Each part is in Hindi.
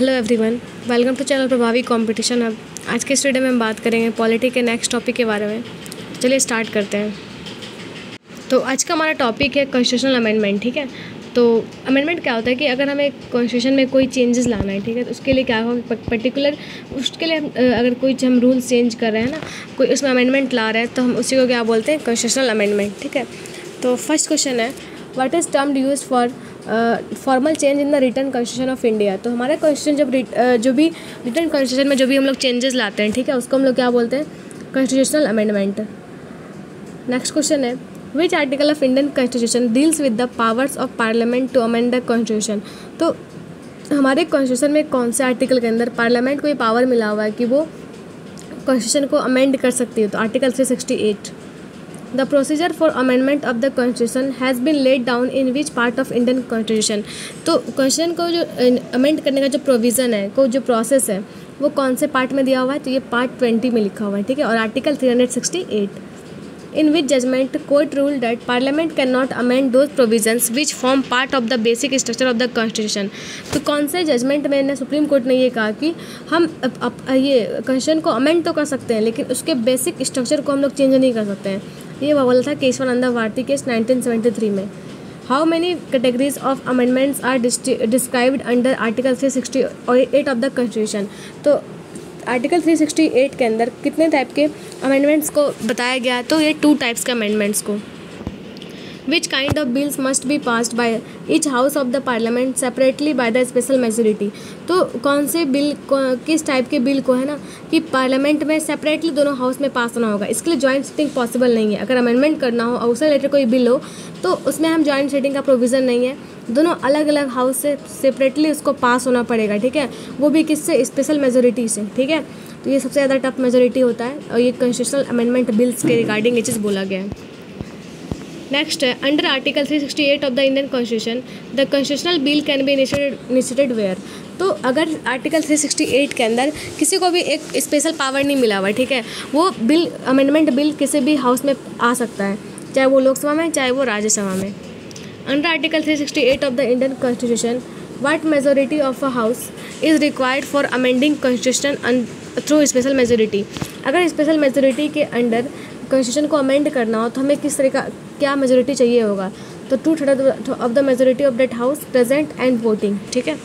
Hello everyone welcome to channel Prabhavi competition अब आज के स्टूडियो में हम बात करेंगे पॉलिटी के नेक्स्ट टॉपिक के बारे में। चलिए स्टार्ट करते हैं। तो आज का हमारा टॉपिक है कॉन्स्टिट्यूशनल अमेंडमेंट ठीक है? तो अमेंडमेंट क्या होता है कि अगर हमें कॉन्स्टिट्यूशन में कोई चेंजेस लाना है, ठीक है? तो उसके लिए क्या होगा पर्टिकुलर उसके लिए अगर कोई हम रूल्स चेंज कर रहे हैं ना, कोई उसमें अमेंडमेंट ला रहे हैं तो हम उसी को क्या बोलते हैं? कॉन्स्टिट्यूशनल अमेंडमेंट ठीक है? तो फ़र्स्ट क्वेश्चन है what is term use for formal change in the written constitution of India तो हमारा कॉन्स्टिट्यूशन जब uh, जो भी रिटर्न कॉन्स्टिट्यूशन में जो भी हम लोग चेंजेस लाते हैं ठीक है? उसको हम लोग क्या बोलते हैं? कॉन्स्टिट्यूशनल अमेंडमेंट नेक्स्ट क्वेश्चन है. Which article of Indian constitution deals with the powers of parliament to amend the constitution तो हमारे कॉन्स्टिट्यूशन में कौन से आर्टिकल के अंदर पार्लियामेंट को ये पावर मिला हुआ है कि वो कॉन्स्टिट्यूशन को अमेंड कर सकती है? तो article three sixty eight the procedure for amendment of the constitution has been laid down in which part of Indian constitution तो कॉन्स्टिट्यूशन को जो अमेंड करने का जो प्रोविज़न है को जो प्रोसेस है वो कौन से पार्ट में दिया हुआ है? तो ये पार्ट ट्वेंटी में लिखा हुआ है ठीक है? और article three hundred sixty eight in which judgment court rule that parliament can not amend those provisions which form part of the basic structure of the constitution तो कौन से जजमेंट में ने सुप्रीम कोर्ट ने ये कहा कि हम अप, अप, ये कॉन्स्टिट्यूशन को अमेंड तो कर सकते हैं लेकिन उसके बेसिक स्ट्रक्चर को हम लोग चेंज नहीं कर सकते हैं। ये बोला था केशवानंदा भारती केस 1973 में। How many categories of amendments are described under article 368 of the constitution तो आर्टिकल 368 के अंदर कितने टाइप के अमेंडमेंट्स को बताया गया? तो ये टू टाइप्स के अमेंडमेंट्स को। Which kind of bills must be passed by each house of the parliament separately by the special majority तो कौन से बिल किस टाइप के बिल को है ना, कि पार्लियामेंट में सेपरेटली दोनों हाउस में पास होना होगा? इसके लिए जॉइंट सीटिंग पॉसिबल नहीं है। अगर अमेंडमेंट करना हो और उससे रिलेटेड कोई बिल हो तो उसमें हम जॉइंट सीटिंग का प्रोविज़न नहीं है। दोनों अलग अलग हाउस से सेपरेटली उसको पास होना पड़ेगा, ठीक है? वो भी किससे? स्पेशल मेजोरिटी से, ठीक है? तो ये सबसे ज़्यादा टफ मेजोरिटी होता है और ये कॉन्स्टिट्यूशनल अमेंडमेंट बिल्स के रिगार्डिंग ये चीज़ बोला गया है। नेक्स्ट है under article 368 of the Indian constitution the constitutional bill can be initiated where तो अगर आर्टिकल 368 के अंदर किसी को भी एक स्पेशल पावर नहीं मिला हुआ, ठीक है? वो बिल अमेंडमेंट बिल किसी भी हाउस में आ सकता है, चाहे वो लोकसभा में, चाहे वो राज्यसभा में। Under Article 368 of the Indian constitution what majority of a house is required for amending constitution through special majority? अगर स्पेशल मेजोरिटी के अंडर कॉन्स्टिट्यूशन को अमेंड करना हो तो हमें किस तरह का, क्या मेजोरिटी चाहिए होगा? तो two third of the majority of that house present and voting ठीक है?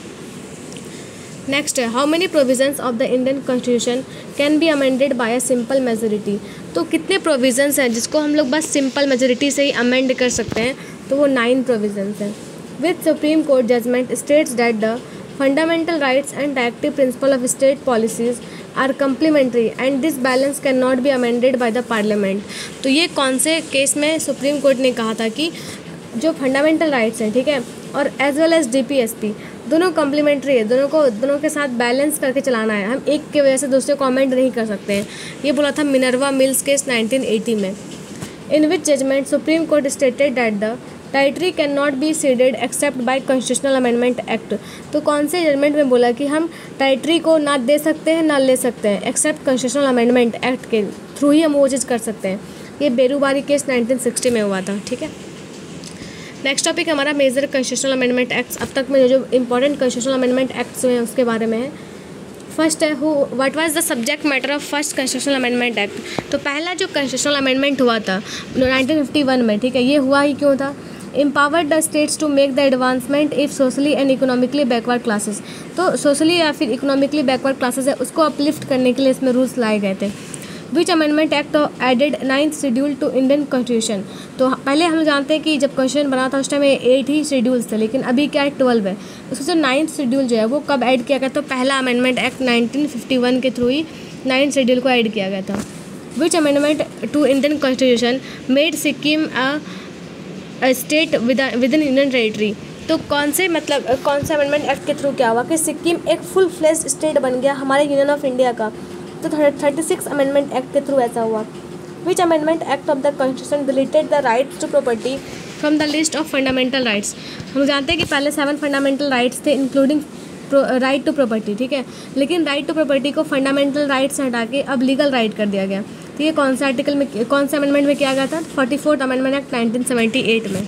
नेक्स्ट है how many provisions of the Indian constitution can be amended by a simple majority तो कितने प्रोविजंस हैं जिसको हम लोग बस सिंपल मेजोरिटी से ही अमेंड कर सकते हैं? तो वो नाइन प्रोविजंस हैं। With supreme court judgment states that the fundamental rights and directive principle of state policies are complementary and this balance can not be amended by the parliament तो ये कौन से केस में सुप्रीम कोर्ट ने कहा था कि जो फंडामेंटल राइट्स हैं, ठीक है, और as well as D P S P दोनों कम्प्लीमेंट्री है, दोनों को, दोनों के साथ बैलेंस करके चलाना है। हम एक के वजह से दूसरे को अमेंड नहीं कर सकते हैं। ये बोला था मिनरवा मिल्स केस 1980 में in which judgment supreme court stated that the territory can not be ceded except by constitutional amendment act तो कौन से जजमेंट में बोला कि हम टाइटरी को ना दे सकते हैं, ना ले सकते हैं एक्सेप्ट कॉन्स्टिट्यूशनल अमेंडमेंट एक्ट के थ्रू ही हम वो चीज़ कर सकते हैं। ये बेरूबारी केस 1960 में हुआ था, ठीक है? नेक्स्ट टॉपिक हमारा मेजर कॉन्स्टिट्यूशनल अमेंडमेंट एक्ट्स अब तक में जो इंपॉर्टेंट कॉन्स्टिट्यूशनल अमेंडमेंट एक्ट्स हुए हैं, उसके बारे में है। फ़र्स्ट है who what was the subject matter of first constitutional amendment act तो पहला जो कॉन्स्टिट्यूशनल अमेंडमेंट हुआ था 1951 में, ठीक है? ये हुआ ही क्यों था? Empowered the states to make the advancement of socially and economically backward classes तो सोशली या फिर इकोनॉमिकली बैकवर्ड क्लासेस है, उसको अपलिफ्ट करने के लिए इसमें रूल्स लाए गए थे। Which amendment act added ninth schedule to Indian constitution तो पहले हम जानते हैं कि जब कॉन्स्टिट्यूशन बना था, उस टाइम एट ही शेड्यूल्स थे, लेकिन अभी क्या है ट्वेल्व है। उसका जो नाइन्थ शेड्यूल जो है, वो कब ऐड किया गया तो पहला amendment act nineteen fifty one के थ्रू ही नाइन्थ शेड्यूल को ऐड किया गया था। Which amendment to Indian constitution made Sikkim a state within Indian territory तो कौन से मतलब कौन से अमेंडमेंट एक्ट के थ्रू क्या हुआ कि सिक्किम एक फुल फ्लेज स्टेट बन गया हमारे यूनियन ऑफ़ इंडिया का? तो थर्टी सिक्स अमेंडमेंट एक्ट के थ्रू ऐसा हुआ। Which amendment act of the constitution deleted the right to property from the list of fundamental rights हम जानते हैं कि पहले सेवन फंडामेंटल राइट्स थे इंक्लूडिंग राइट टू प्रॉपर्टी ठीक है? लेकिन राइट टू प्रॉपर्टी को फंडामेंटल राइट से हटा के अब लीगल राइट कर दिया गया। तो ये कौन सा आर्टिकल में, कौन से अमेंडमेंट में किया गया था? Forty fourth amendment act nineteen seventy eight में।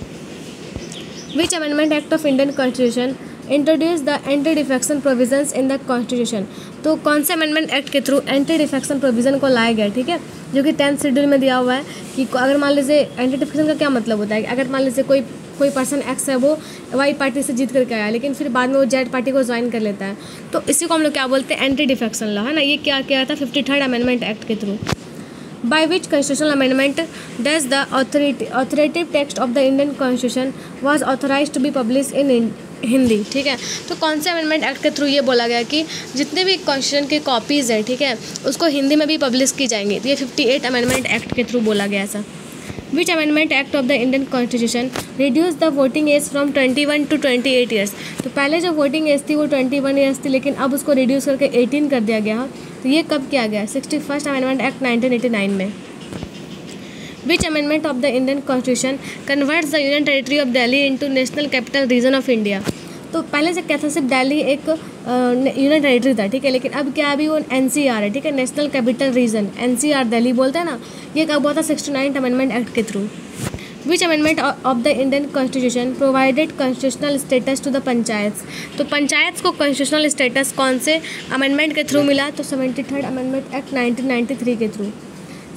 Which amendment act of Indian constitution introduce the anti defection provisions in the constitution तो कौन से अमेंडमेंट एक्ट के थ्रू एंटी डिफेक्शन प्रोविज़न को लाया गया, ठीक है? जो कि टेंथ शेड्यूल में दिया हुआ है कि अगर मान लीजिए एंटी डिफेक्शन का क्या मतलब होता है? अगर मान लीजिए कोई कोई पर्सन एक्स है वो वाई पार्टी से जीत करके आया, लेकिन फिर बाद में वो जेड पार्टी को ज्वाइन कर लेता है। तो इसी को हम लोग क्या बोलते हैं? एंटी डिफेक्शन लॉ, है ना? ये क्या, किया था? फिफ्टी थर्ड अमेंडमेंट एक्ट के through by which constitutional amendment does the authoritative text of the Indian constitution was authorized to be published in Hindi ठीक है? तो कौन से अमेंडमेंट एक्ट के थ्रू ये बोला गया कि जितने भी कॉन्स्टिट्यूशन की कॉपीज़ हैं, ठीक है, उसको हिंदी में भी पब्लिश की जाएँगी। तो ये फिफ्टी एट अमेंडमेंट एक्ट के थ्रू बोला गया ऐसा। Which amendment act of the Indian constitution reduce the voting age from twenty one to twenty eight तो पहले जो वोटिंग एज थी वो ट्वेंटी वन ईयर्स थी, लेकिन अब उसको रिड्यूस करके एटीन कर दिया गया। तो ये कब किया गया? Sixty first amendment act nineteen eighty nine में। Which amendment of the Indian constitution converts the union territory of Delhi into national capital region of India तो पहले से क्या था सिर्फ़ दिल्ली एक यूनियन टेरिटरी था, ठीक है? लेकिन अब क्या अभी वो एन सी आर है, ठीक है? National capital region N C R Delhi बोलते हैं ना? ये कब हुआ था? सिक्सटी नाइन अमेंडमेंट एक्ट के through which amendment of the Indian constitution provided constitutional status to the panchayat तो पंचायत को कॉन्स्टिट्यूशनल स्टेटस कौन से अमेंडमेंट के थ्रू मिला? तो seventy third amendment act nineteen के through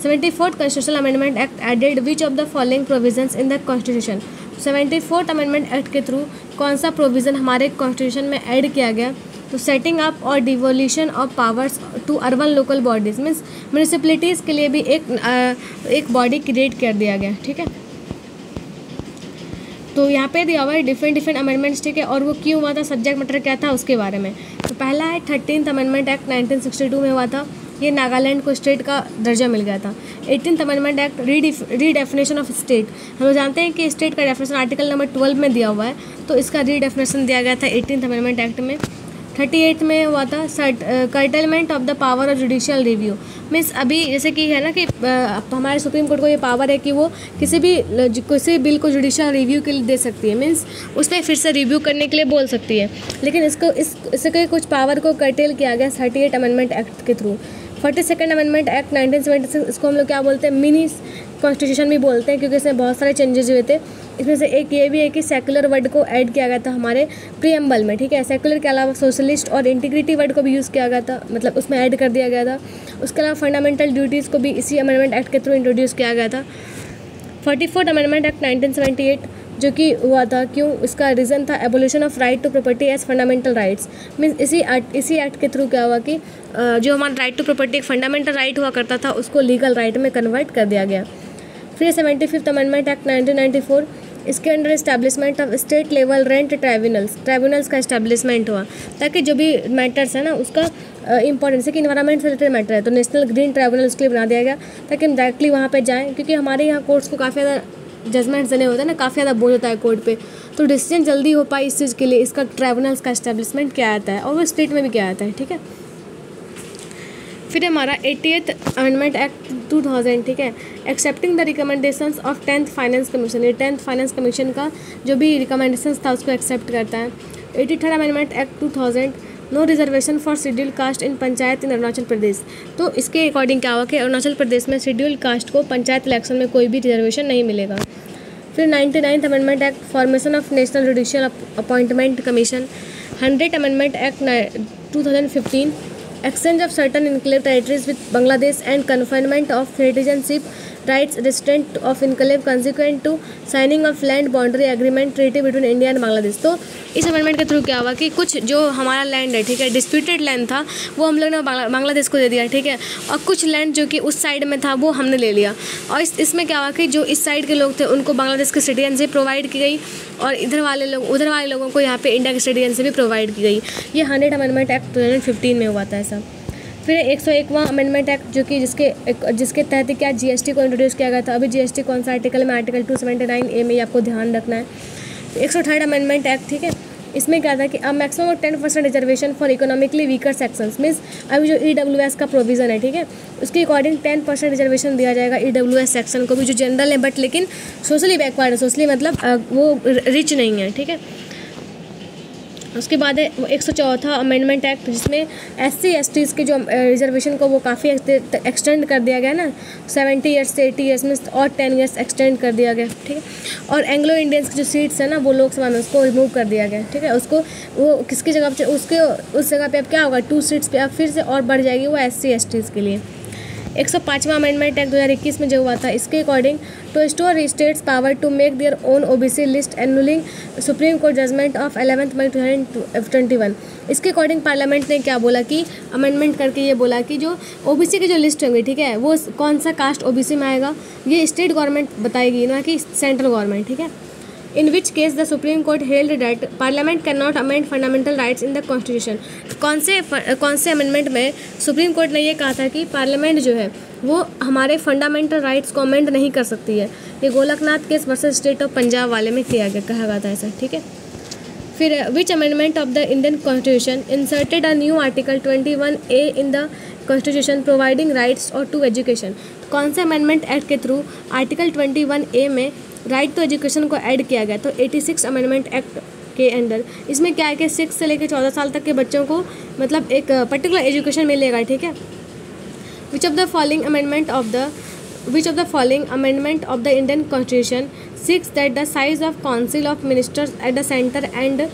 seventy fourth constitutional amendment act added which of the following provisions in the constitution seventy fourth amendment act के थ्रू कौन सा प्रोविज़न हमारे कॉन्स्टिट्यूशन में ऐड किया गया? तो सेटिंग अप और devolution of powers to urban local bodies means municipalities के लिए भी एक आ, एक बॉडी क्रिएट कर दिया गया ठीक है? तो यहाँ पे दिया हुआ है डिफरेंट डिफरेंट अमेंडमेंट्स ठीक है? और वो क्यों हुआ था? सब्जेक्ट मैटर क्या था? उसके बारे में। तो पहला है थर्टीन अमेंडमेंट एक्ट 1962 में हुआ था। ये नागालैंड को स्टेट का दर्जा मिल गया था। Eighteen amendment act redefinition of state हम लोग जानते हैं कि स्टेट का डेफिनेशन आर्टिकल नंबर ट्वेल्व में दिया हुआ है। तो इसका रीडेफिनेशन दिया गया था एटीन अमेंडमेंट एक्ट में। थर्टी एट में हुआ था curtailment of the power of judicial review means अभी जैसे कि है ना कि आ, हमारे सुप्रीम कोर्ट को ये पावर है कि वो किसी भी किसी बिल को जुडिशियल रिव्यू के लिए दे सकती है। मीन्स उस पर फिर से रिव्यू करने के लिए बोल सकती है। लेकिन इसको इस इसके कुछ पावर को कर्टेल किया गया थर्टी एट अमेंडमेंट एक्ट के through forty second amendment act nineteen seventy six इसको हम लोग क्या बोलते हैं? मिनी कॉन्स्टिट्यूशन भी बोलते हैं क्योंकि इसमें बहुत सारे चेंजेस हुए थे। इसमें से एक ये भी है कि सेकुलर वर्ड को ऐड किया गया था हमारे प्रियम्बल में, ठीक है? सेकुलर के अलावा सोशलिस्ट और इंटीग्रिटी वर्ड को भी यूज़ किया गया था मतलब उसमें ऐड कर दिया गया था। उसके अलावा फंडामेंटल ड्यूटीज़ को भी इसी अमेंडमेंट एक्ट के थ्रू इंट्रोड्यूस किया गया था। Forty fourth amendment act nineteen जो कि हुआ था, क्यों? इसका रीज़न था abolition of right to property as fundamental rights means इसी इसी एक्ट के थ्रू क्या हुआ कि जो हमारा राइट टू प्रॉपर्टी एक फंडामेंटल राइट हुआ करता था, उसको लीगल राइट में कन्वर्ट कर दिया गया। फिर seventy fifth amendment act nineteen ninety four इसके under establishment of state level rent tribunals tribunals का इस्टेब्लिशमेंट हुआ। ताकि जो भी मैटर्स है ना, उसका इंपॉर्टेंस है कि इन्वायरमेंट से रिलेटेड मैटर है। तो नेशनल ग्रीन ट्राइब्यूनल उसके लिए बना दिया गया, ताकि हम डायरेक्टली वहाँ पर जाएँ, क्योंकि हमारे यहाँ कोर्ट्स को काफ़ी ज़्यादा जजमेंट देने होते हैं ना, काफ़ी ज़्यादा बोझ होता है कोर्ट पे। तो डिसीज़न जल्दी हो पाए इस चीज़ के लिए, इसका ट्राइब्यूनल्स का इस्टेब्लिशमेंट क्या आता है, और वो स्टेट में भी क्या आता है, ठीक है? फिर हमारा eightieth amendment act two thousand ठीक है? Accepting the recommendations of tenth finance commission ये टेंथ फाइनेंस कमीशन का जो भी रिकमेंडेशंस था, उसको एक्सेप्ट करता है। Eighty third amendment act two thousand no reservation for schedule caste in panchayat in Arunachal Pradesh तो इसके अकॉर्डिंग क्या हुआ कि अरुणाचल प्रदेश में शेड्यूल कास्ट को पंचायत इलेक्शन में कोई भी रिजर्वेशन नहीं मिलेगा। फिर ninety ninth amendment act formation of national judicial appointment commission hundred amendment act two thousand fifteen exchange of certain enclave territories with Bangladesh and confinement of citizenship rights resident of enclave consequent to signing of land boundary agreement treaty between India and Bangladesh तो इस अमेंडमेंट के थ्रू क्या हुआ कि कुछ जो हमारा लैंड है, ठीक है डिस्प्यूटेड लैंड था, वो हम लोग ने बांग्लादेश को दे दिया, ठीक है, और कुछ लैंड जो कि उस साइड में था, वो हमने ले लिया। और इस, इसमें क्या हुआ कि जो इस साइड के लोग थे, उनको बांग्लादेश की सिटीजनशिप प्रोवाइड की गई, और इधर वाले लोग, उधर वाले लोगों को यहाँ पे इंडिया की सिटीजनशिप भी प्रोवाइड की गई। ये हंड्रेड अमेंडमेंट एक्ट टू में हुआ था ऐसा। फिर एक सौ एकवा अमेंडमेंट एक्ट जो कि जिसके जिसके तहत क्या जीएसटी को इंट्रोड्यूस किया गया था। अभी जीएसटी कौन सा आर्टिकल में? Article two seventy nine A में आपको ध्यान रखना है। एक सौ थर्ड अमेंडमेंट एक्ट ठीक है? इसमें क्या था कि अब maximum ten percent reservation for economically weaker sections means अभी जो ई डब्ल्यू एस का प्रोविज़न है, ठीक है? उसके अकॉर्डिंग टेन परसेंट रिजर्वेशन दिया जाएगा ई डब्ल्यू एस सेक्शन को भी, जो जनरल है बट लेकिन सोशली बैकवर्ड है। सोशली मतलब वो रिच नहीं है, ठीक है? उसके बाद है एक सौ चौथा अमेंडमेंट एक्ट जिसमें एस सी एस टीज़ के जो रिजर्वेशन को वो काफ़ी एक्सटेंड कर दिया गया ना। सेवेंटी ईयर्स से एटी ईयर्स में और टेन ईयर्स एक्सटेंड कर दिया गया, ठीक है? और एंग्लो इंडियंस की जो सीट्स है ना, वो लोकसभा में उसको रिमूव कर दिया गया, ठीक है? उसको, वो किसकी जगह पर उसके, उस जगह पे अब क्या होगा? टू सीट्स पर अब फिर से और बढ़ जाएगी वो एस सी एस टीज़ के लिए। एक सौ पाँचवा अमेंडमेंट एक्ट दो हज़ार इक्कीस में जो हुआ था, इसके according to store states power to make their own OBC list annulling Supreme Court judgement of eleventh May twenty one इसके अकॉर्डिंग पार्लियामेंट ने क्या बोला कि अमेंडमेंट करके ये बोला कि जो ओबीसी की जो लिस्ट होंगी, ठीक है, वो कौन सा कास्ट ओबीसी में आएगा? ये स्टेट गवर्नमेंट बताएगी ना कि सेंट्रल गवर्नमेंट ठीक है? In which case the Supreme Court held that Parliament cannot amend fundamental rights in the Constitution. कौन से कौन से अमेंडमेंट में सुप्रीम कोर्ट ने ये कहा था कि पार्लियामेंट जो है, वो हमारे फंडामेंटल राइट्स को अमेंड नहीं कर सकती है। ये Golaknath case versus state of Punjab वाले में किया गया, कहा गया था ऐसा, ठीक है? फिर which amendment of the Indian constitution inserted a new article twenty one A in the constitution providing rights और टू एजुकेशन कौन से अमेंडमेंट एक्ट के through article twenty one A में राइट टू एजुकेशन को ऐड किया गया तो एटी सिक्स अमेंडमेंट एक्ट के अंडर इसमें क्या है कि सिक्स से लेकर चौदह साल तक के बच्चों को मतलब एक पर्टिकुलर एजुकेशन मिलेगा, ठीक है? Which of the following amendment of the which of the following amendment of the Indian constitution six that the size of council of ministers at the centre and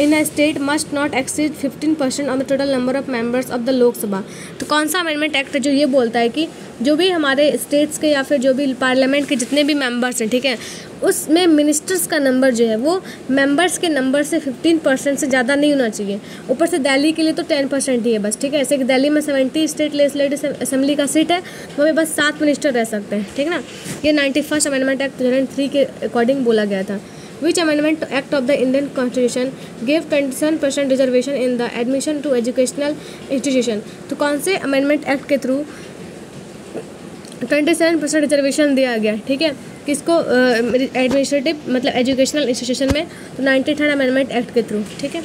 in a state must not exceed fifteen percent on the total number of members of the Lok Sabha तो कौन सा अमेंडमेंट एक्ट जो ये बोलता है कि जो भी हमारे स्टेट्स के या फिर जो भी पार्लियामेंट के जितने भी मेंबर्स हैं, ठीक है, उसमें मिनिस्टर्स का नंबर जो है वो मेंबर्स के नंबर से फिफ्टीन परसेंट से ज़्यादा नहीं होना चाहिए। ऊपर से दिल्ली के लिए तो टेन परसेंट ही है बस, ठीक है, ऐसे कि दिल्ली में सेवेंटी स्टेट लेजिस्लेटिव असेंबली का सीट है, वहाँ पे बस सात मिनिस्टर रह सकते हैं, ठीक ना? ये ninety first amendment act two के अकॉर्डिंग बोला गया था। Which amendment act of the Indian Constitution gave 27% reservation in the admission to educational institution? तो कौन से अमेंडमेंट एक्ट के थ्रू 27 परसेंट रिजर्वेशन दिया गया ठीक है? किसको एडमिनिस्ट्रेटिव uh, मतलब एजुकेशनल इंस्टीट्यूशन में तो नाइन्टी थर्ड अमेंडमेंट एक्ट के थ्रू ठीक है?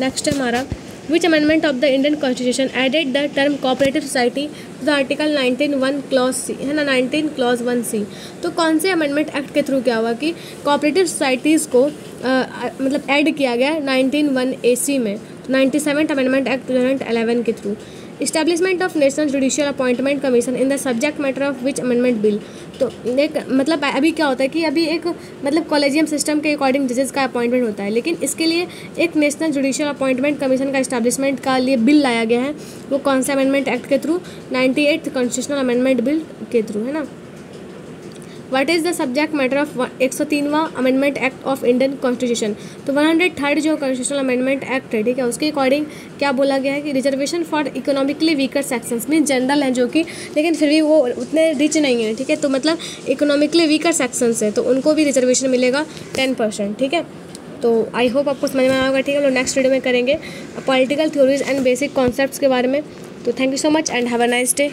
नेक्स्ट है हमारा which amendment of the Indian constitution added the term cooperative society the article nineteen one clause C है ना? नाइनटीन क्लॉज वन सी तो कौन से अमेंडमेंट एक्ट के थ्रू क्या हुआ कि कोऑपरेटिव सोसाइटीज़ को आ, मतलब ऐड किया गया नाइनटीन वन ए सी में? Ninety seven amendment act two thousand eleven के through establishment of national judicial appointment commission in the subject matter of which amendment bill तो एक मतलब अभी क्या होता है कि अभी एक मतलब कॉलेजियम सिस्टम के अकॉर्डिंग जजेस का अपॉइंटमेंट होता है, लेकिन इसके लिए एक नेशनल जुडिशियल अपॉइंटमेंट कमीशन का इस्टेब्लिशमेंट का लिए बिल लाया गया है, वो कौन सा अमेंडमेंट एक्ट के through ninety eighth constitutional amendment bill के थ्रू है ना? What is the subject matter of एक सौ तीनवा amendment act of Indian constitution तो वन हंड्रेड थर्ड जो कॉन्स्टिट्यूशनल अमेंडमेंट एक्ट है ठीक है उसके अकॉर्डिंग क्या बोला गया है कि reservation for economically weaker sections mean general हैं जो कि, लेकिन फिर भी वो उतने रिच नहीं है, ठीक है? तो मतलब इकोनॉमिकली वीकर सेक्शंस हैं तो उनको भी रिजर्वेशन मिलेगा टेन परसेंट ठीक है? तो आई होप आपको समझ में आएगा ठीक है? लोग नेक्स्ट वीडियो में करेंगे political theories and basic concepts के बारे में। तो thank you so much and have a nice day